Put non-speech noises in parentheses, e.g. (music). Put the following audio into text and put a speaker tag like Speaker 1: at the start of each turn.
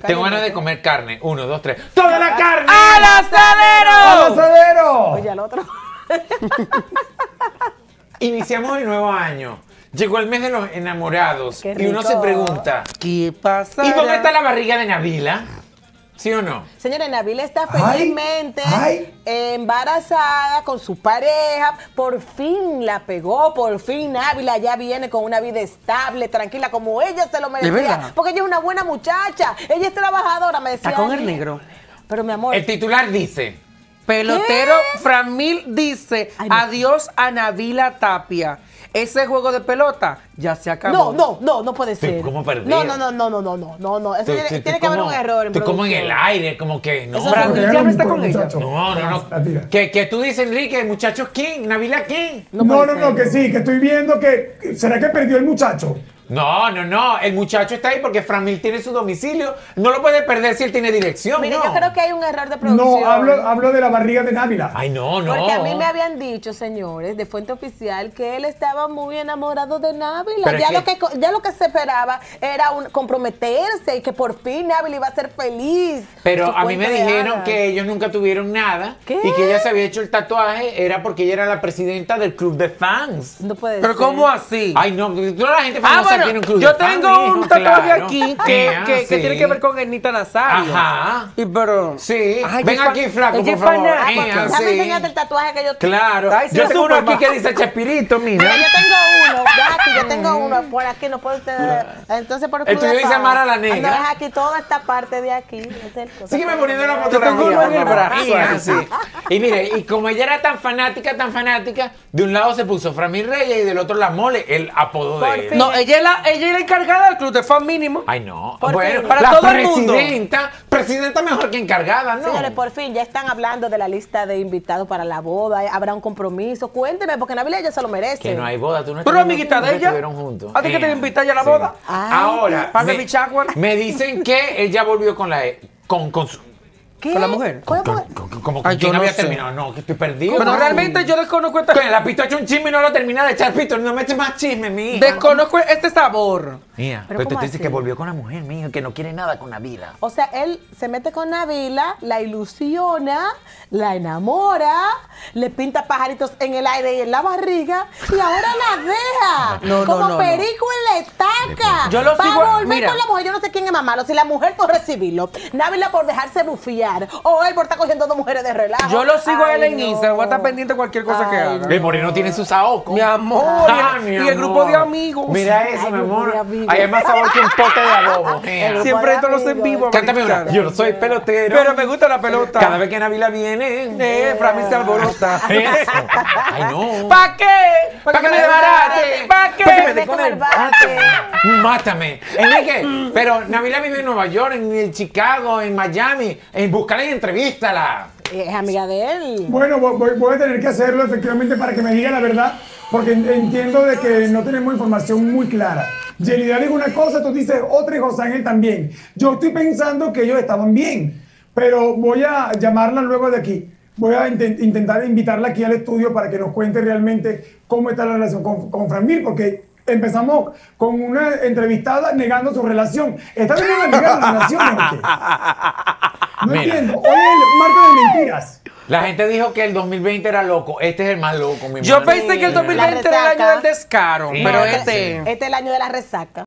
Speaker 1: Tengo ganas de comer carne. Uno, dos, tres. ¡Toda la carne!
Speaker 2: ¡Al asadero!
Speaker 3: asadero!
Speaker 4: Oye, al otro. (laughs)
Speaker 1: Iniciamos el nuevo año. Llegó el mes de los enamorados.
Speaker 4: Qué
Speaker 1: Y uno
Speaker 4: rico.
Speaker 1: se pregunta:
Speaker 2: ¿Qué pasa?
Speaker 1: ¿y dónde está la barriga de Nabila? ¿Sí o no?
Speaker 4: Señores, Nabil está felizmente
Speaker 3: ay.
Speaker 4: embarazada con su pareja. Por fin la pegó, por fin Návila ya viene con una vida estable, tranquila, como ella se lo merecía. Porque ella es una buena muchacha, ella es trabajadora, me decía.
Speaker 2: Está con el negro.
Speaker 4: Pero mi amor,
Speaker 1: El titular dice:
Speaker 2: Pelotero Framil dice
Speaker 4: Ay, no.
Speaker 2: adiós a Navila Tapia. Ese juego de pelota ya se acabó.
Speaker 4: no, no, no, no puede ser.
Speaker 1: como perdido.
Speaker 4: No, no, no, no, no, no, no, no. Eso
Speaker 1: Tú-
Speaker 4: tiene,
Speaker 1: tú- tú
Speaker 4: tiene que haber un error. En
Speaker 1: Tú como en el aire, como que no.
Speaker 4: Eso es
Speaker 2: ya no está con ella.
Speaker 3: muchacho.
Speaker 1: No, no, no.
Speaker 3: Tira.
Speaker 1: ¿Qué, qué tú dices, Enrique? ¿Muchachos quién? ¿Nabila quién?
Speaker 4: No
Speaker 3: No, no, no, que sí, que estoy viendo que. ¿Será que perdió el muchacho?
Speaker 1: No, no, no. El muchacho está ahí porque Framil tiene su domicilio. No lo puede perder si él tiene dirección.
Speaker 4: Mire,
Speaker 1: no.
Speaker 4: yo creo que hay un error de producción.
Speaker 3: No, hablo, hablo de la barriga de Návila.
Speaker 1: Ay, no, no.
Speaker 4: Porque a mí me habían dicho, señores, de fuente oficial, que él estaba muy enamorado de Návila.
Speaker 1: Pero
Speaker 4: Ya
Speaker 1: que-
Speaker 4: lo que ya lo que se esperaba era un, comprometerse y que por fin Návila iba a ser feliz.
Speaker 1: Pero a mí me dijeron que ellos nunca tuvieron nada
Speaker 4: ¿Qué?
Speaker 1: y que ella se había hecho el tatuaje era porque ella era la presidenta del club de fans.
Speaker 4: no puede
Speaker 2: Pero
Speaker 4: ser.
Speaker 2: ¿cómo así?
Speaker 1: Ay, no, toda la gente
Speaker 2: ah,
Speaker 1: famosa
Speaker 2: bueno,
Speaker 1: tiene un club
Speaker 2: yo tengo un tatuaje
Speaker 1: claro.
Speaker 2: aquí que,
Speaker 1: Ah,
Speaker 2: que, tiene que ver con Ernita Nazario.
Speaker 1: Ajá.
Speaker 2: Y pero...
Speaker 1: Sí.
Speaker 2: Ay,
Speaker 1: Ven aquí, flaco,
Speaker 2: ella
Speaker 1: por
Speaker 2: es
Speaker 1: favor.
Speaker 4: Ah, déjame
Speaker 1: sí.
Speaker 4: enseñarte el tatuaje que yo tengo.
Speaker 1: Claro.
Speaker 2: Ay, sí,
Speaker 1: yo tengo uno aquí que dice Chespirito, mira.
Speaker 4: Yo tengo uno, ya aquí, yo tengo uno por aquí, no puedo ustedes. Entonces, por
Speaker 1: El
Speaker 4: club
Speaker 1: tuyo dice. Amara la Negra.
Speaker 4: No, es aquí toda esta parte de aquí. es el cosa.
Speaker 1: Sígueme poniendo la fotografía.
Speaker 2: en el brazo,
Speaker 1: sí. Y mire, y como ella era tan fanática, tan fanática, de un lado se puso Framil Reyes y del otro la mole, el apodo de él.
Speaker 4: fin.
Speaker 2: No, ella es, la, ella es la encargada del club de fan mínimo.
Speaker 1: Ay, no.
Speaker 4: Por
Speaker 1: bueno.
Speaker 2: Para
Speaker 1: la
Speaker 2: todo el mundo.
Speaker 1: presidenta, presidenta mejor que encargada, ¿no?
Speaker 4: Señores, por fin ya están hablando de la lista de invitados para la boda. Habrá un compromiso. Cuénteme, porque Nabila ya se lo merece.
Speaker 1: que no hay boda, tú no
Speaker 2: Pero amiguita de ella.
Speaker 1: estuvieron juntos.
Speaker 2: ¿A ti que te
Speaker 1: Ea,
Speaker 2: invita ella a la
Speaker 1: sí.
Speaker 2: boda?
Speaker 4: Ay,
Speaker 1: Ahora,
Speaker 2: Para
Speaker 1: me, me dicen que él ya volvió con la e- con, con su
Speaker 4: ¿Qué?
Speaker 2: ¿Con la mujer?
Speaker 4: ¿Cuál-
Speaker 1: con-
Speaker 4: cuál-
Speaker 1: con- con- como que
Speaker 2: Ay, yo
Speaker 1: quién
Speaker 2: no
Speaker 1: había
Speaker 2: sé.
Speaker 1: terminado. No, que estoy perdido.
Speaker 2: Pero
Speaker 1: Ay.
Speaker 2: realmente yo desconozco esta,
Speaker 1: Coño, la pito ha hecho un chisme y no lo termina de echar pito. No me eches más chisme, mi hija.
Speaker 2: desconozco este sabor.
Speaker 1: Mía,
Speaker 4: ¿Pero
Speaker 1: pero, tú dices que volvió con la mujer, mijo, que no quiere nada con la vida.
Speaker 4: O sea, él se mete con Nabila, la ilusiona, la enamora, le pinta pajaritos en el aire y en la barriga y ahora la deja. (laughs)
Speaker 2: No, no,
Speaker 4: como
Speaker 2: no, no.
Speaker 4: perico en la estaca.
Speaker 2: Yo lo
Speaker 4: Va
Speaker 2: sigo-
Speaker 4: a volver
Speaker 2: mira.
Speaker 4: con la mujer. Yo no sé quién es más malo. Si la mujer por recibirlo, Nabila por dejarse bufiar o él por estar cogiendo dos mujeres de relajo.
Speaker 2: Yo lo sigo a él
Speaker 4: Ay,
Speaker 2: en
Speaker 4: no.
Speaker 2: Instagram. Voy a estar pendiente de cualquier cosa que
Speaker 4: Ay,
Speaker 2: haga.
Speaker 1: El moreno tiene su saoco.
Speaker 2: Mi amor.
Speaker 1: Ah,
Speaker 2: y
Speaker 1: mi
Speaker 2: el, y el grupo de amigos.
Speaker 1: Mira eso,
Speaker 4: Ay,
Speaker 1: mi amor. Hay más sabor que un pote de adobo.
Speaker 2: Siempre esto los en vivo.
Speaker 1: Cántame una. Yo soy pelotero.
Speaker 2: Pero me gusta la pelota.
Speaker 1: Cada vez que Navila viene.
Speaker 2: Eh, Framil se alborota. (laughs)
Speaker 1: Eso. Ay, no.
Speaker 2: ¿Para qué?
Speaker 1: ¿Para que me desbarate?
Speaker 2: ¿Para qué?
Speaker 1: ¿Para que me con el
Speaker 4: bate.
Speaker 1: Mátame. Enrique, pero Navila vive en Nueva York, en Chicago, en Miami. En buscarla y entrevístala.
Speaker 4: Es amiga de él.
Speaker 3: Bueno, voy, voy- a tener que hacerlo efectivamente para que me diga la verdad, porque en- entiendo de que no tenemos información muy clara. Yerida dijo una cosa, tú dices otra y José Ángel también. Yo estoy pensando que ellos estaban bien, pero voy a llamarla luego de aquí. Voy a inten- intentar invitarla aquí al estudio para que nos cuente realmente cómo está la relación con, con Framil, porque empezamos con una entrevistada negando su relación. ¿Está la relación usted? No
Speaker 1: Mira.
Speaker 3: entiendo. Hoy es el martes de mentiras.
Speaker 1: La gente dijo que el 2020 era loco. Este es el más loco, mi
Speaker 2: Yo pensé que el
Speaker 4: La
Speaker 2: 2020 era el año del descaro,
Speaker 1: Sí.
Speaker 2: pero
Speaker 1: No,
Speaker 2: este...
Speaker 4: Este es el año de la resaca.